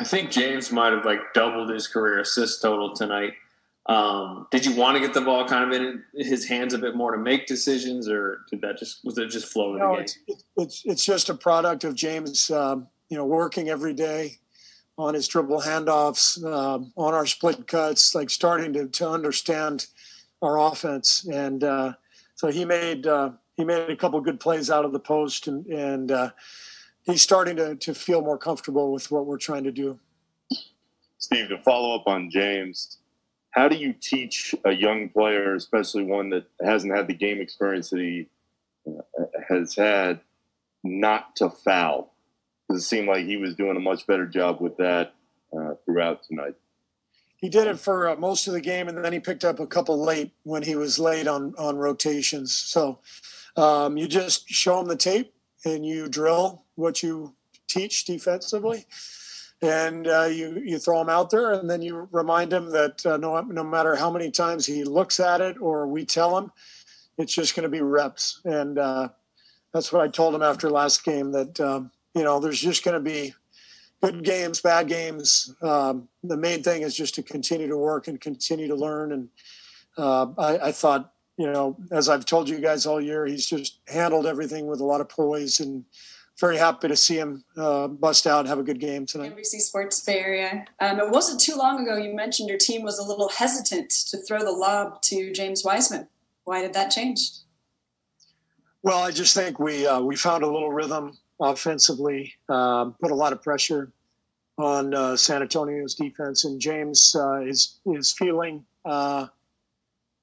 I think James might have like doubled his career assist total tonight. Um, did you want to get the ball kind of in his hands a bit more to make decisions, or did that just was it just flow no, it's, it's, it's just a product of James, um, you know, working every day on his dribble handoffs, um, on our split cuts, like starting to to understand our offense, and uh, so he made uh, he made a couple good plays out of the post, and and uh, he's starting to to feel more comfortable with what we're trying to do. Steve, to follow up on James, how do you teach a young player, especially one that hasn't had the game experience that he uh, has had, not to foul? Because it seemed like he was doing a much better job with that uh, throughout tonight. He did it for uh, most of the game, and then he picked up a couple late when he was late on on rotations. So um, you just show him the tape and you drill what you teach defensively and uh, you you throw him out there, and then you remind him that uh, no no matter how many times he looks at it or we tell him, it's just going to be reps, and uh, that's what I told him after last game that um, you know there's just going to be good games, bad games. Um, the main thing is just to continue to work and continue to learn, and uh, I, I thought you know as I've told you guys all year, he's just handled everything with a lot of poise and very happy to see him uh, bust out and have a good game tonight. NBC Sports Bay Area. Um, it wasn't too long ago you mentioned your team was a little hesitant to throw the lob to James Wiseman. Why did that change? Well, I just think we uh, we found a little rhythm offensively, um, put a lot of pressure on uh, San Antonio's defense, and James uh, is is feeling uh,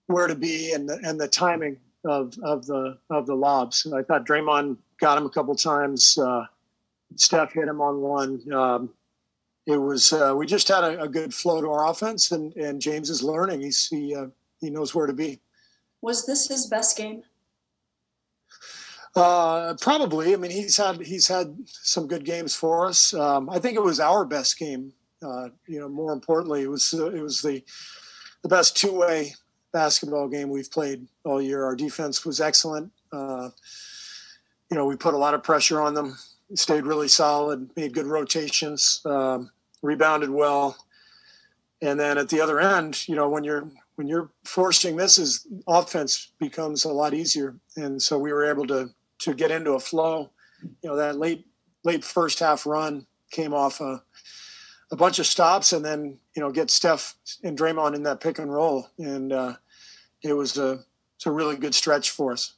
where to be and the, and the timing of of the of the lobs. I thought Draymond got him a couple times. Uh, Steph hit him on one. Um, it was uh, we just had a, a, good flow to our offense, and, and James is learning. He's he uh, he knows where to be. Was this his best game? Uh, probably. I mean, he's had he's had some good games for us. Um, I think it was our best game. Uh, you know, more importantly, it was uh, it was the the best two way basketball game we've played all year. Our defense was excellent. Uh, you know, we put a lot of pressure on them. Stayed really solid, made good rotations, um, rebounded well, and then at the other end, you know, when you're when you're forcing misses, offense becomes a lot easier. And so we were able to to get into a flow. You know, that late late first half run came off a a bunch of stops, and then you know get Steph and Draymond in that pick and roll, and uh, it was a it's a really good stretch for us.